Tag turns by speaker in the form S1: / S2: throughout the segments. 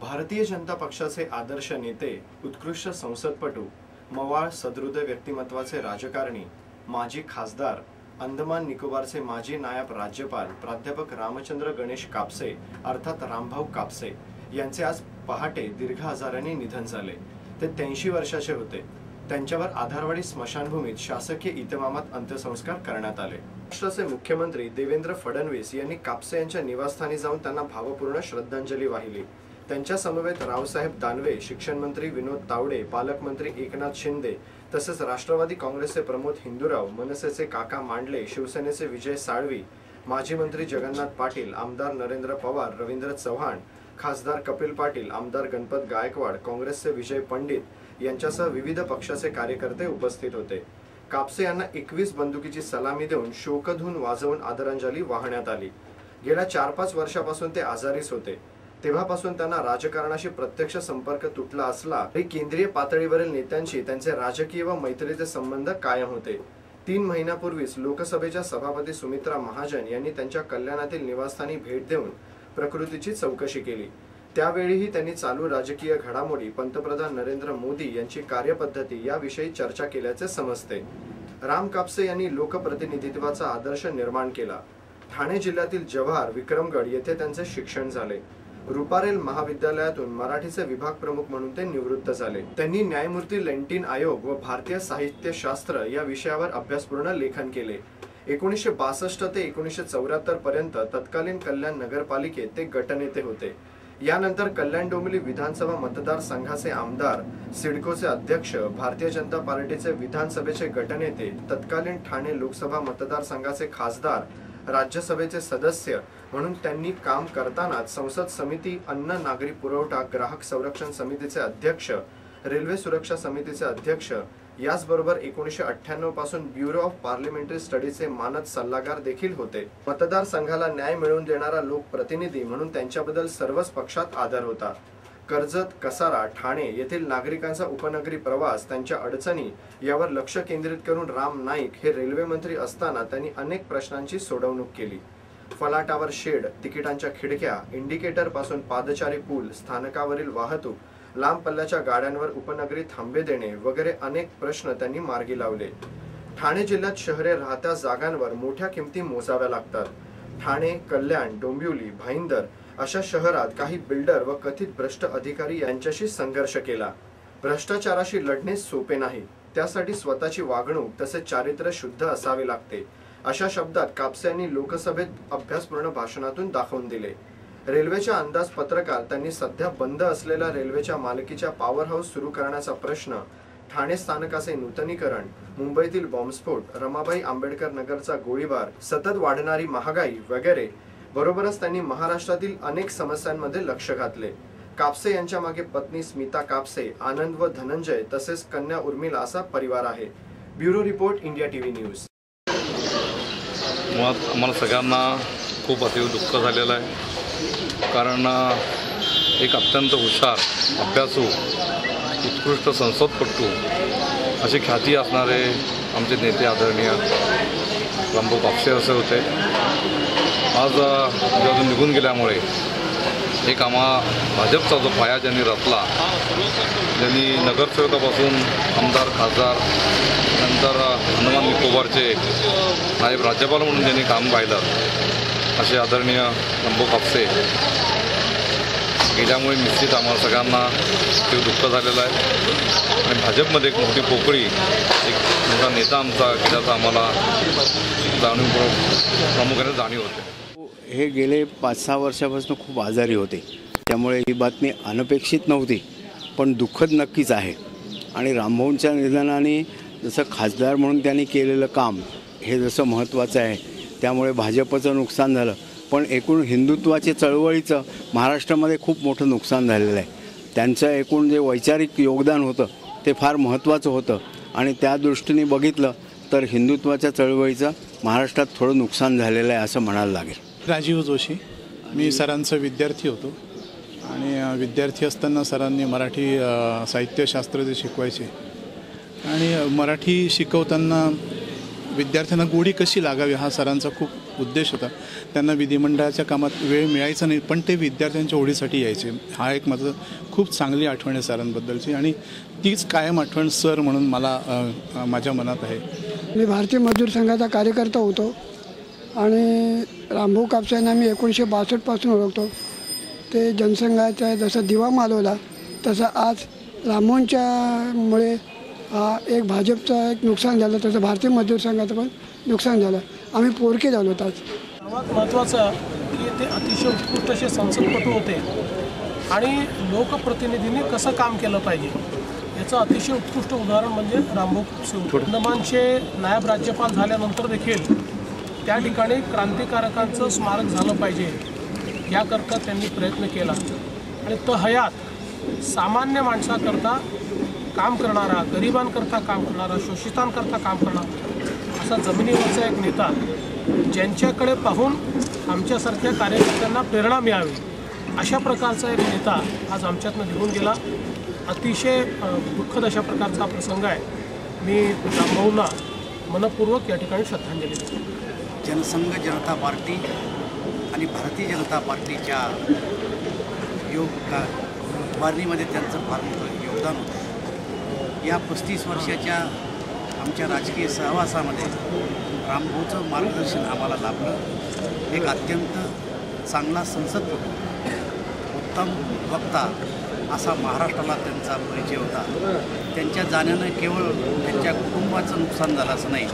S1: भारतीय जनता पक्षाचे आदर्श नेते उत्कृष्ट संसदपटू मवाळ सदृढ व्यक्तिमत्वाचे राजकारणी माजी खासदार अंदमान निकोबारचे माजी नायब राज्यपाल प्राध्यापक रामचंद्र गणेश कापसे अर्थात रामभाऊ कापसे यांचे आज पहाटे दीर्घ आजाराने निधन झाले. ते त्र्याऐंशी वर्षाचे होते. त्यांच्यावर आधारवाडी स्मशानभूमीत शासकीय इतमामात अंत्यसंस्कार करण्यात आले. महाराष्ट्राचे मुख्यमंत्री देवेंद्र फडणवीस यांनी कापसे यांच्या निवासस्थानी जाऊन त्यांना भावपूर्ण श्रद्धांजली वाहिली. त्यांच्या समवेत रावसाहेब दानवे शिक्षण मंत्री विनोद तावडे पालकमंत्री एकनाथ शिंदे तसेच राष्ट्रवादी काँग्रेसचे प्रमोद हिंदूराव मनसेचे काका मांडले शिवसेनेचे विजय साळवी माजी मंत्री जगन्नाथ पाटील आमदार नरेंद्र पवार रवींद्र चव्हाण खासदार कपिल पाटील आमदार गणपत गायकवाड काँग्रेसचे विजय पंडित यांच्यासह विविध पक्षाचे कार्यकर्ते उपस्थित होते. कापसे यांना एकवीस बंदुकीची सलामी देऊन शोकधून वाजवून आदरांजली वाहण्यात आली. गेल्या चार पाच वर्षापासून ते आजारीच होते. तेव्हापासून त्यांना राजकारणाशी प्रत्यक्ष संपर्क तुटला असला तरी केंद्रीय पातळीवरील नेत्यांशी त्यांचे राजकीय व मैत्रीचे संबंध कायम होते. तीन महिन्यापूर्वीच लोकसभेच्या सभापती सुमित्रा महाजन यांनी त्यांच्या कल्याणातील निवासस्थानी भेट देऊन प्रकृतीची चौकशी केली. त्यावेळीही त्यांनी चालू राजकीय घडामोडी पंतप्रधान नरेंद्र मोदी यांची कार्यपद्धती याविषयी चर्चा केल्याचे समजते. राम कापसे यांनी लोकप्रतिनिधित्वाचा आदर्श निर्माण केला. ठाणे जिल्ह्यातील जव्हार विक्रमगड येथे त्यांचे शिक्षण झाले. रुपारेल महाविद्यालयातून मराठीचे विभाग प्रमुख म्हणून ते निवृत्त झाले. त्यांनी न्यायमूर्ती लेंटिन आयोग व भारतीय साहित्य शास्त्र या विषयावर अभ्यासपूर्ण लेखन केले. एकोणीसशे बासष्ट ते एकोणीसशे चौऱ्याहत्तर पर्यंत तत्कालीन कल्याण नगरपालिकेत ते गटनेते होते. यानंतर कल्याण डोंबिवली विधानसभा मतदारसंघाचे आमदार सिडकोचे अध्यक्ष भारतीय जनता पार्टीचे विधानसभेचे गटनेते तत्कालीन ठाणे लोकसभा मतदारसंघाचे खासदार राज्यसभेचे सदस्य म्हणून त्यांनी काम करतानाच संसद समिती अन्न नागरी पुरवठा ग्राहक संरक्षण समितीचे अध्यक्ष रेल्वे सुरक्षा समितीचे अध्यक्ष याचबरोबर एकोणीसशे अठ्ठ्याण्णवपासून ब्युरो ऑफ पार्लिमेंटरी स्टडीचे मानद सल्लागार देखील होते. मतदारसंघाला न्याय मिळवून देणारा लोकप्रतिनिधी म्हणून त्यांच्याबद्दल सर्वच पक्षात आदर होता. कर्जत कसारा ठाणे येथील नागरिकांचा उपनगरी प्रवास त्यांच्या अडचणी यावर लक्ष केंद्रित करून राम नाईक हे रेल्वे मंत्री असताना त्यांनी अनेक प्रश्नांची सोडवणूक केली. फलाटावर शेड तिकिटांच्या खिडक्या इंडिकेटरपासून पादचारी पूल स्थानकावरील वाहतूक लांब पल्ल्याच्या गाड्यांवर उपनगरी थांबे देणे वगैरे अनेक प्रश्न त्यांनी मार्गी लावले. ठाणे जिल्ह्यात शहरे राहत्या जागांवर मोठ्या किमती मोजाव्या लागतात. ठाणे कल्याण डोंबिवली भाईंदर अशा शहरात काही बिल्डर व कथित भ्रष्ट अधिकारी यांच्याशी संघर्ष केला. भ्रष्टाचाराशी लढणे सोपे नाही. त्यासाठी स्वतःची वागणूक तसेच चारित्र्य शुद्ध असावे लागते. अशा शब्दात कापसे यांनी लोकसभेत अभ्यासपूर्ण भाषणातून दाखवून दिले. रेल्वेच्या अंदाजपत्रकात त्यांनी सध्या बंद असलेल्या रेल्वेच्या मालकीच्या पॉवर हाऊस सुरू करण्याचा प्रश्न ठाणे स्थानकाचे नूतनीकरण मुंबईतील बॉम्बस्फोट रमाबाई आंबेडकर नगरचा गोळीबार सतत वाढणारी महागाई वगैरे बरोबरच त्यांनी महाराष्ट्रातील अनेक समस्यांमध्ये लक्ष घातले. कापसे यांच्या मागे पत्नी स्मिता कापसे आनंद व धनंजय तसेच कन्या उर्मिला असा परिवार आहे. Bureau report India TV news.
S2: मुळात आम्हाला सगळ्यांना खूप अतिव दुःख झालेलं आहे. कारण एक अत्यंत हुशार अभ्यासू उत्कृष्ट संसदपटू अशी ख्याती असणारे आमचे नेते आदरणीय रामभाऊ कापसे असे होते. आज अ, ज्यातून निघून गेल्यामुळे एक आम्हा भाजपचा जो पाया ज्यांनी रचला ज्यांनी नगरसेवकापासून आमदार खासदार नंतर अंदमान निकोबारचे नायब राज्यपाल म्हणून ज्यांनी काम पाहिलं असे आदरणीय शंभू कापसे गेल्यामुळे निश्चित आम्हाला सगळ्यांना ते दुःख झालेलं आहे. आणि भाजपमध्ये एक मोठी पोकळी एक मोठा नेता आमचा गेल्याचा आम्हाला जाणीव प्रामुख्याने जाणीव होते.
S3: हे गेले पाच सहा वर्षापासून खूप आजारी होते. त्यामुळे ही बातमी अनपेक्षित नव्हती पण दुःखद नक्कीच आहे. आणि रामभाऊंच्या निधनाने जसं खासदार म्हणून त्यांनी केलेलं काम हे जसं महत्त्वाचं आहे त्यामुळे भाजपचं नुकसान झालं. पण एकूण हिंदुत्वाचे चळवळीचं महाराष्ट्रामध्ये खूप मोठं नुकसान झालेलं आहे. त्यांचं एकूण जे वैचारिक योगदान होतं ते फार महत्त्वाचं होतं. आणि त्या दृष्टीने बघितलं तर हिंदुत्वाच्या चळवळीचं महाराष्ट्रात थोडं नुकसान झालेलं आहे असं म्हणायला लागेल.
S4: राजीव जोशी. मी सरांचा विद्यार्थी होतो. आणि विद्यार्थी असताना सरांनी मराठी साहित्यशास्त्र जे शिकवायचे. आणि मराठी शिकवताना विद्यार्थ्यांना गोडी कशी लागावी हा सरांचा खूप उद्देश होता. त्यांना विधिमंडळाच्या कामात वेळ मिळायचा नाही पण ते विद्यार्थ्यांच्या ओढीसाठी यायचे. हा एक माझं खूप चांगली आठवण आहे सरांबद्दलची. आणि तीच कायम आठवण सर म्हणून मला माझ्या मनात आहे.
S5: मी भारतीय मजदूर संघाचा कार्यकर्ता होतो. आणि रामभाऊ कापसांना मी एकोणीसशे बासष्टपासून ओळखतो. ते जनसंघाचा जसा दिवा मालवला तसं आज रामोहनच्यामुळे हा एक भाजपचं एक नुकसान झालं तसं भारतीय मजदूर संघाचं पण नुकसान झालं. आम्ही पोरके झालो होतो आज.
S6: सर्वात महत्त्वाचं की ते अतिशय उत्कृष्ट असे संसदपटू होते. आणि लोकप्रतिनिधींनी कसं काम केलं पाहिजे? याचं अतिशय उत्कृष्ट उदाहरण म्हणजे रामभाऊ उपसे अंदमानचे नायब राज्यपाल झाल्यानंतर देखील त्या ठिकाणी क्रांतिकारकांचं स्मारक झालं पाहिजे याकरता त्यांनी प्रयत्न केला. आणि तो हयात सामान्य माणसाकरता काम करणारा गरिबांकरता काम करणारा शोषितांकरता काम करणारा असा जमिनीवरचा एक नेता ज्यांच्याकडे पाहून आमच्यासारख्या कार्यकर्त्यांना प्रेरणा मिळावी अशा प्रकारचा एक नेता आज आमच्यातनं निघून गेला. अतिशय दुःखद अशा प्रकारचा प्रसंग आहे. मी रामभाऊला मनपूर्वक या ठिकाणी श्रद्धांजली देतो.
S7: जनसंघ जनता पार्टी आणि भारतीय जनता पार्टीच्या योग का उभारणीमध्ये त्यांचं फार मोठं योगदान होतं. या पस्तीस वर्षाच्या आमच्या राजकीय सहवासामध्ये रामभाऊचं मार्गदर्शन आम्हाला लाभलं. एक अत्यंत चांगला संसदपटू उत्तम वक्ता असा महाराष्ट्राला त्यांचा परिचय होता. त्यांच्या जाण्यानं केवळ त्यांच्या कुटुंबाचं नुकसान झालं असं नाही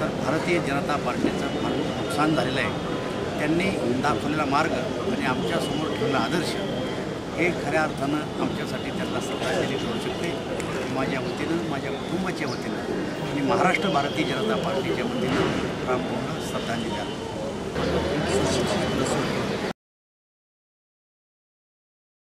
S7: तर भारतीय जनता पार्टीचं नुकसान झालेलं आहे. त्यांनी दाखवलेला मार्ग आणि आमच्यासमोर ठेवलेला आदर्श हे खऱ्या अर्थानं आमच्यासाठी त्यांना श्रद्धांजली करू शकते. माझ्या वतीनं माझ्या कुटुंबाच्या वतीनं आणि महाराष्ट्र भारतीय जनता पार्टीच्या वतीनं रामभाऊला श्रद्धांजली द्या.